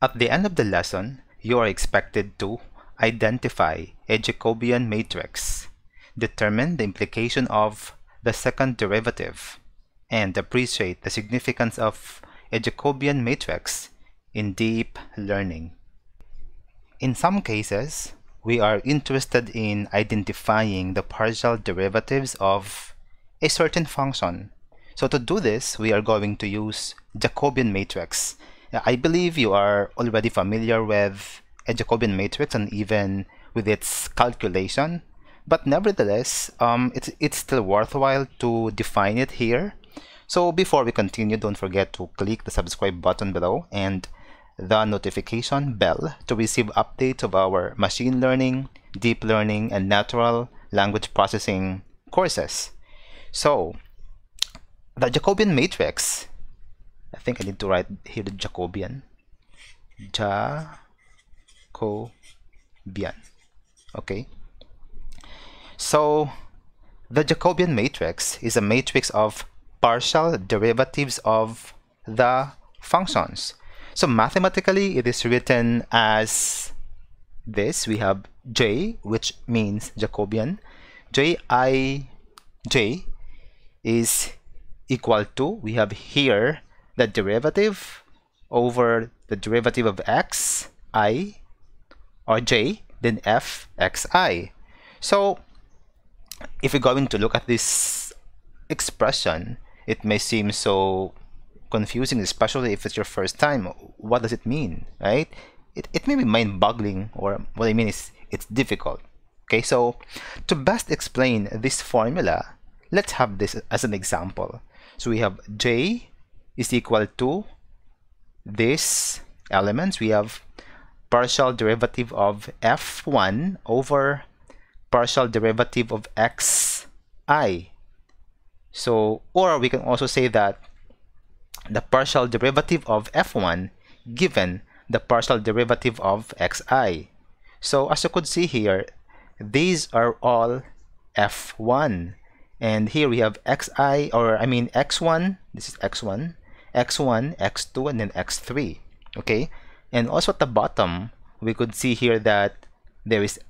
At the end of the lesson, you are expected to identify a Jacobian matrix, determine the implication of the second derivative, and appreciate the significance of a Jacobian matrix in deep learning. In some cases, we are interested in identifying the partial derivatives of a certain function. So to do this, we are going to use Jacobian matrix. I believe you are already familiar with a Jacobian matrix and even with its calculation. But nevertheless, um, it's, it's still worthwhile to define it here. So before we continue, don't forget to click the subscribe button below and the notification bell to receive updates of our machine learning, deep learning, and natural language processing courses. So, the Jacobian matrix, I think I need to write here the Jacobian. Jacobian. Okay. So, the Jacobian matrix is a matrix of partial derivatives of the functions. So mathematically, it is written as this. We have j, which means Jacobian. j i j is equal to, we have here the derivative over the derivative of x, i, or j, then f, x, i. So if we're going to look at this expression, it may seem so confusing, especially if it's your first time. What does it mean, right? It, it may be mind-boggling, or what I mean is it's difficult. Okay, so to best explain this formula, let's have this as an example. So we have j is equal to this elements. We have partial derivative of f1 over partial derivative of xi. So, or we can also say that the partial derivative of f1 given the partial derivative of xi. So as you could see here, these are all f1. And here we have xi, or I mean x1, this is x1, x1, x2, and then x3. Okay? And also at the bottom, we could see here that there is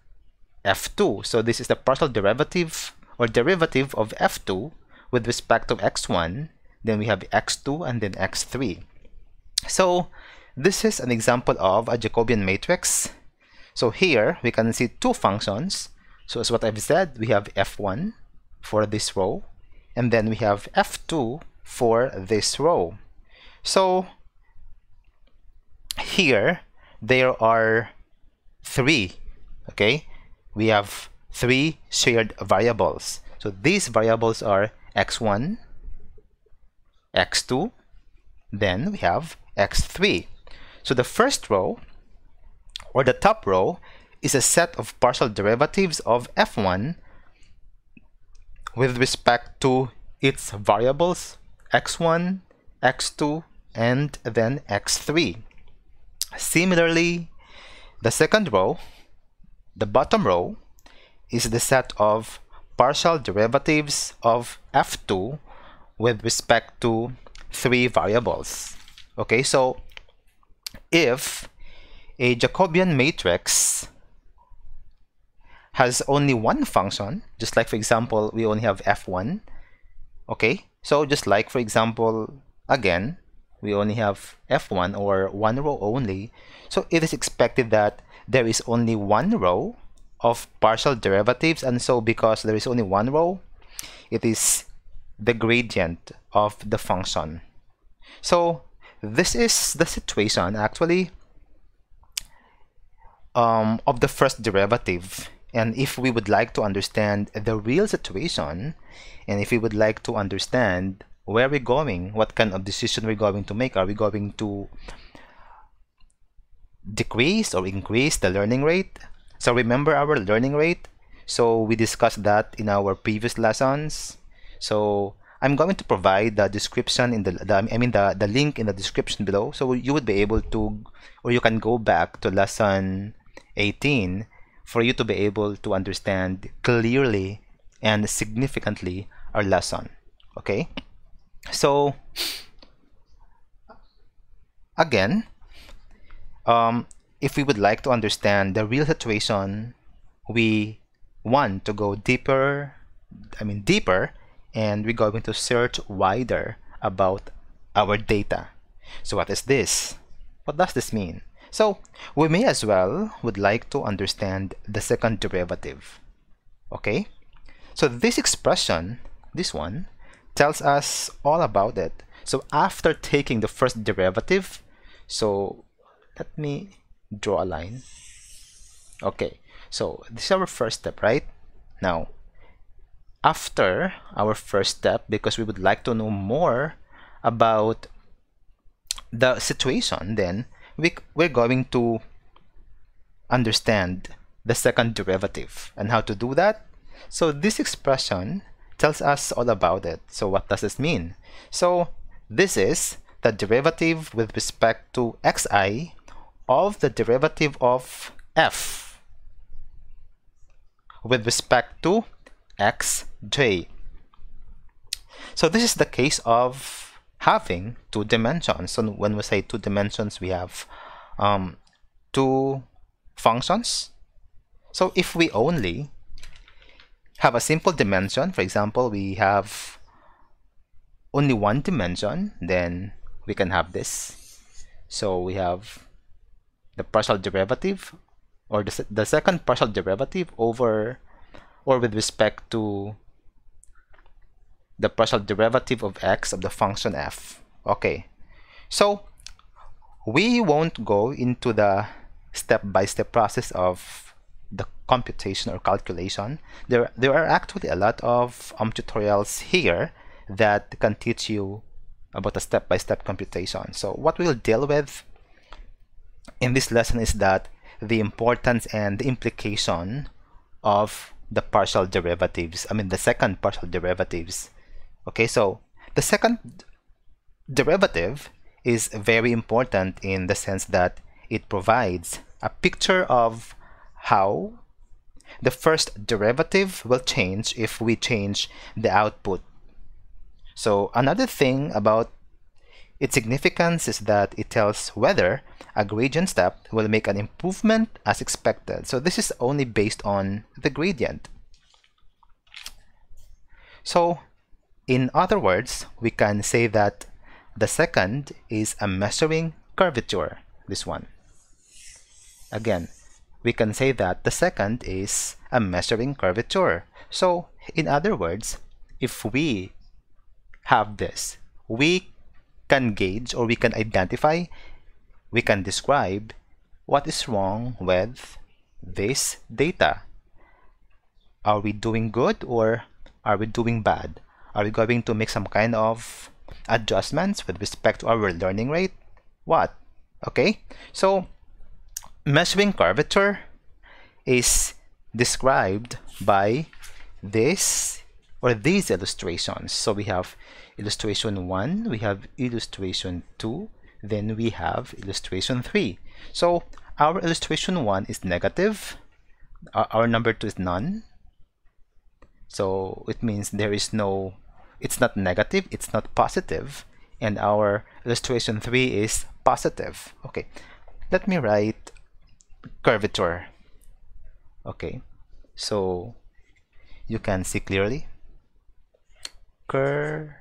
f2. So this is the partial derivative or derivative of f2 with respect to x1 then we have x2 and then x3 so this is an example of a Jacobian matrix so here we can see two functions so as what I've said we have f1 for this row and then we have f2 for this row so here there are three okay we have three shared variables so these variables are x1 x2, then we have x3. So the first row, or the top row, is a set of partial derivatives of f1 with respect to its variables x1, x2, and then x3. Similarly, the second row, the bottom row, is the set of partial derivatives of f2 with respect to three variables. Okay, so if a Jacobian matrix has only one function, just like for example, we only have f1, okay? So just like for example, again, we only have f1 or one row only. So it is expected that there is only one row of partial derivatives and so because there is only one row, it is the gradient of the function. So this is the situation actually um, of the first derivative. And if we would like to understand the real situation, and if we would like to understand where we're going, what kind of decision we're going to make, are we going to decrease or increase the learning rate? So remember our learning rate? So we discussed that in our previous lessons. So I'm going to provide the description in the, the, I mean the, the link in the description below so you would be able to or you can go back to lesson 18 for you to be able to understand clearly and significantly our lesson okay so again um, if we would like to understand the real situation, we want to go deeper, I mean deeper, and we're going to search wider about our data. So what is this? What does this mean? So we may as well would like to understand the second derivative. Okay? So this expression, this one, tells us all about it. So after taking the first derivative, so let me draw a line. Okay, so this is our first step, right? Now, after our first step, because we would like to know more about the situation, then we, we're going to understand the second derivative and how to do that. So this expression tells us all about it. So what does this mean? So this is the derivative with respect to xi of the derivative of f with respect to xj. So this is the case of having two dimensions. So when we say two dimensions, we have um, two functions. So if we only have a simple dimension, for example, we have only one dimension, then we can have this. So we have the partial derivative or the, the second partial derivative over or with respect to the partial derivative of x of the function f. Okay, so we won't go into the step-by-step -step process of computation or calculation. There, there are actually a lot of um, tutorials here that can teach you about a step-by-step -step computation. So what we'll deal with in this lesson is that the importance and the implication of the partial derivatives, I mean the second partial derivatives. Okay, so the second derivative is very important in the sense that it provides a picture of how the first derivative will change if we change the output. So another thing about its significance is that it tells whether a gradient step will make an improvement as expected. So this is only based on the gradient. So in other words, we can say that the second is a measuring curvature, this one. Again, we can say that the second is a measuring curvature. So in other words, if we have this, we can gauge or we can identify, we can describe what is wrong with this data. Are we doing good or are we doing bad? Are we going to make some kind of adjustments with respect to our learning rate? What? Okay, so measuring curvature is described by this or these illustrations. So we have illustration 1, we have illustration 2, then we have illustration 3. So our illustration 1 is negative, uh, our, number 2 is none. So it means there is no, it's not negative, it's not positive, and our illustration 3 is positive. Okay, let me write curvature. Okay, so you can see clearly. Curvature.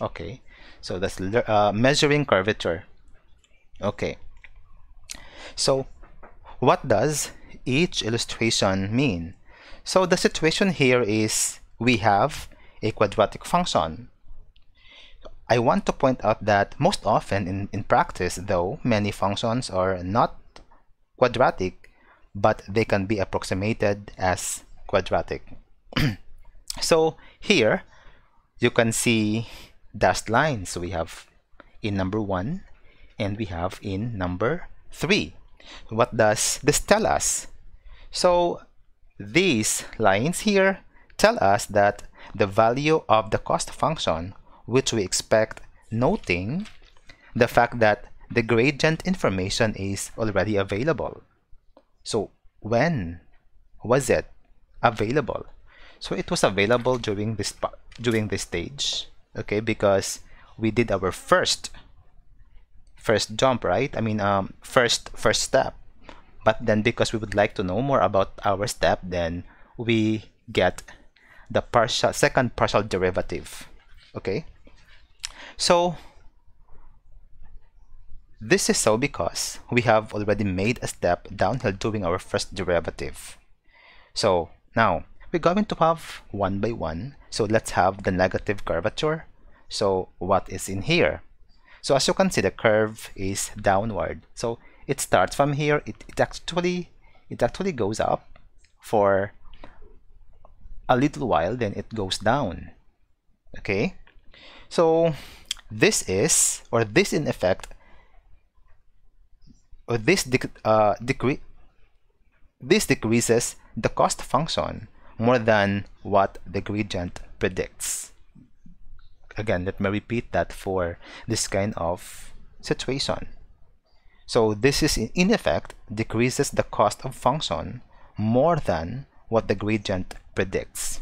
Okay. So that's uh, measuring curvature. Okay. So what does each illustration mean? So the situation here is we have a quadratic function I want to point out that most often in, in practice though many functions are not quadratic but they can be approximated as quadratic. so here you can see dashed lines. We have in number 1 and we have in number 3. What does this tell us? So these lines here tell us that the value of the cost function which we expect noting the fact that the gradient information is already available. So when was it available? So it was available during this during this stage, okay? Because we did our first first jump, right? I mean, um, first first step. But then because we would like to know more about our step, then we get the partial second partial derivative. Okay. So this is so because we have already made a step downhill doing our first derivative. So now we're going to have one by one. So let's have the negative curvature. So what is in here? So as you can see, the curve is downward. So it starts from here. It, it actually it actually goes up for a little while, then it goes down. Okay, so this is or this in effect or this dec uh, decre this decreases the cost function more than what the gradient predicts. Again, let me repeat that for this kind of situation. So this is in effect decreases the cost of function more than what the gradient predicts.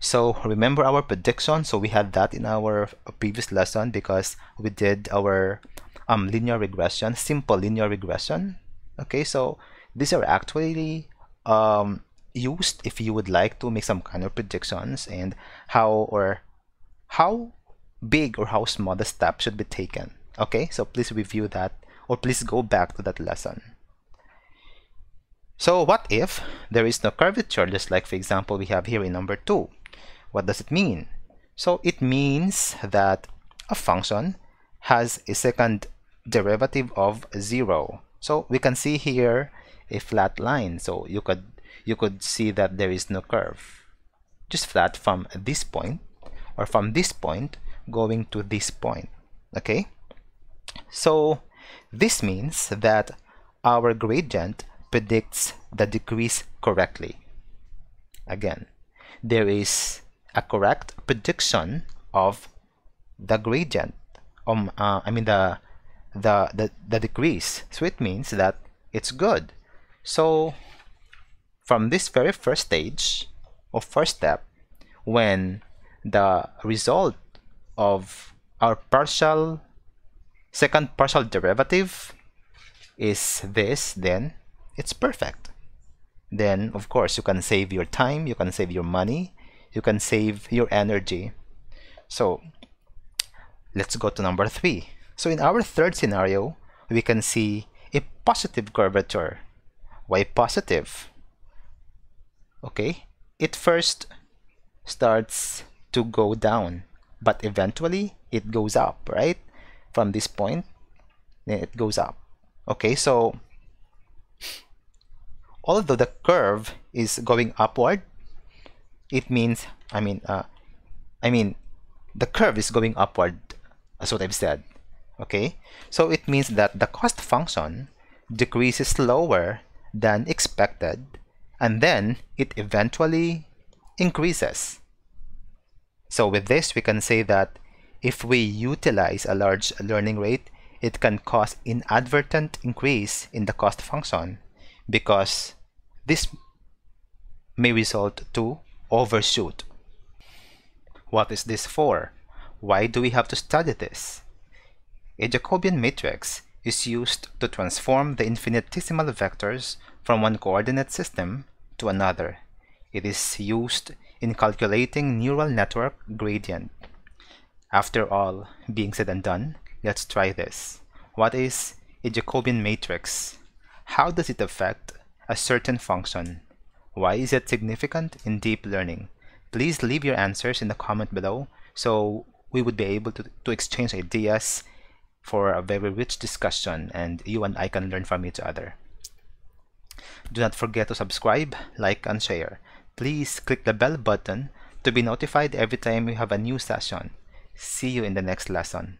So remember our prediction. So we had that in our previous lesson because we did our um, linear regression, simple linear regression. Okay, so these are actually um, used if you would like to make some kind of predictions and how or how big or how small the step should be taken. Okay, so please review that or please go back to that lesson. So what if there is no curvature just like for example we have here in number 2? What does it mean? So it means that a function has a second derivative of 0. So we can see here a flat line. So you could you could see that there is no curve. Just flat from this point or from this point going to this point. Okay? So this means that our gradient predicts the decrease correctly. Again, there is a correct prediction of the gradient um uh, I mean the the, the the decrease. So it means that it's good. So from this very first stage or first step when the result of our partial second partial derivative is this then it's perfect. Then of course you can save your time you can save your money you can save your energy. So let's go to number three. So in our third scenario we can see a positive curvature. Why positive? Okay it first starts to go down but eventually it goes up right? From this point it goes up. Okay so although the curve is going upward it means I mean uh, I mean the curve is going upward as what I've said okay? So it means that the cost function decreases slower than expected and then it eventually increases. So with this we can say that if we utilize a large learning rate it can cause inadvertent increase in the cost function because this may result to overshoot. What is this for? Why do we have to study this? A Jacobian matrix is used to transform the infinitesimal vectors from one coordinate system to another. It is used in calculating neural network gradient. After all being said and done, let's try this. What is a Jacobian matrix? How does it affect a certain function? Why is it significant in deep learning? Please leave your answers in the comment below so we would be able to, to exchange ideas for a very rich discussion and you and I can learn from each other. Do not forget to subscribe, like, and share. Please click the bell button to be notified every time we have a new session. See you in the next lesson.